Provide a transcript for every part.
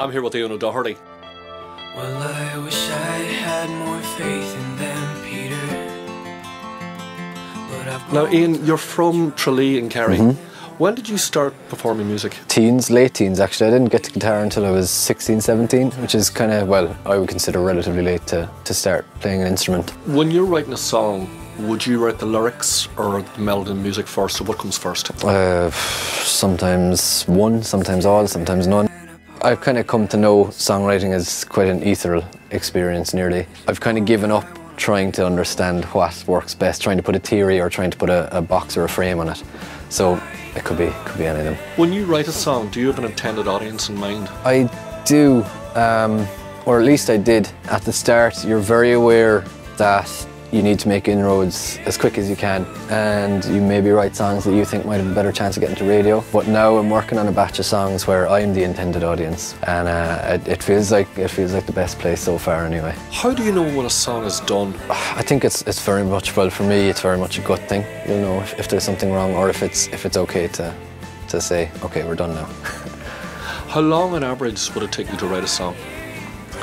I'm here with Ian O'Doherty. Well, I wish I had more faith in them, Peter. But I've Now, grown Ian, you're from Tralee in Kerry. When did you start performing music? Teens, late teens actually. I didn't get to guitar until I was 16, 17, which is kind of, well, I would consider relatively late to, to start playing an instrument. When you're writing a song, would you write the lyrics or the melody and music first, or what comes first? Uh, sometimes one, sometimes all, sometimes none. I've kind of come to know songwriting as quite an ethereal experience nearly. I've kind of given up trying to understand what works best, trying to put a theory or trying to put a, a box or a frame on it. So it could be could be any of them. When you write a song, do you have an intended audience in mind? I do, um, or at least I did at the start. You're very aware that you need to make inroads as quick as you can, and you maybe write songs that you think might have a better chance of getting to radio. But now I'm working on a batch of songs where I'm the intended audience, and uh, it, it feels like it feels like the best place so far, anyway. How do you know when a song is done? I think it's it's very much well for me. It's very much a gut thing. You'll know if, if there's something wrong or if it's if it's okay to to say okay, we're done now. How long on average would it take you to write a song?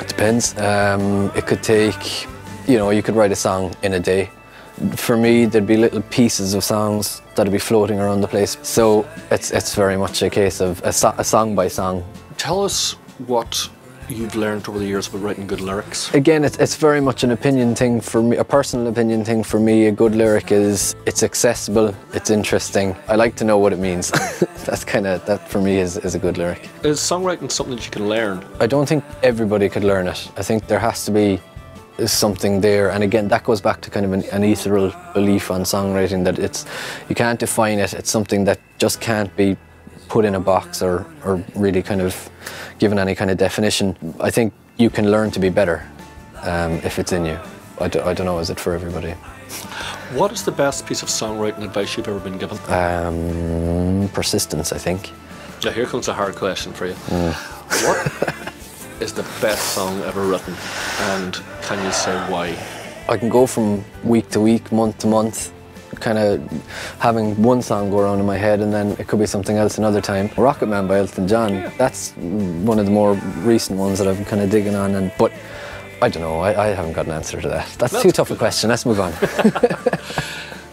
It depends. Um, it could take, you know, you could write a song in a day. For me, there'd be little pieces of songs that'd be floating around the place. So it's it's very much a case of a, so- a song by song. Tell us what you've learned over the years about writing good lyrics. Again, it's, it's very much an opinion thing for me, a personal opinion thing for me. A good lyric is it's accessible, it's interesting. I like to know what it means. That's kind of that for me is, is a good lyric. Is songwriting something that you can learn? I don't think everybody could learn it. I think there has to be something there, and again, that goes back to kind of an, an ethereal belief on songwriting that it's you can't define it. It's something that just can't be put in a box or or really kind of given any kind of definition. I think you can learn to be better um, if it's in you. I, do, I don't know, is it for everybody? What is the best piece of songwriting advice you've ever been given? Um, persistence, I think. Now, here comes a hard question for you. What is the best song ever written? And can you say why? I can go from week to week, month to month, kind of having one song go around in my head, and then it could be something else another time. Rocket Man by Elton John, that's one of the more recent ones that I'm kind of digging on. And but I don't know, I, I haven't got an answer to that. That's, That's too tough a question. Let's move on.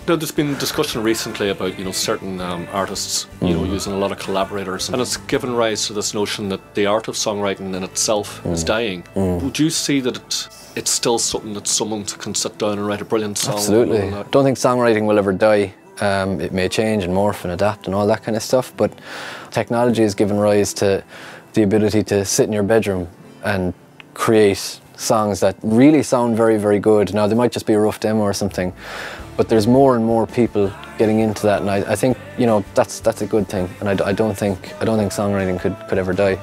Now, there's been discussion recently about you know certain um, artists you know using a lot of collaborators, and it's given rise to this notion that the art of songwriting in itself is dying. Would you see that it, it's still something that someone can sit down and write a brilliant song? Absolutely. that? Don't think songwriting will ever die. Um, it may change and morph and adapt and all that kind of stuff, but technology has given rise to the ability to sit in your bedroom and create songs that really sound very, very good. Now, they might just be a rough demo or something, but there's more and more people getting into that, and I, I think you know that's that's a good thing. And I, I, don't think I don't think songwriting could, could ever die.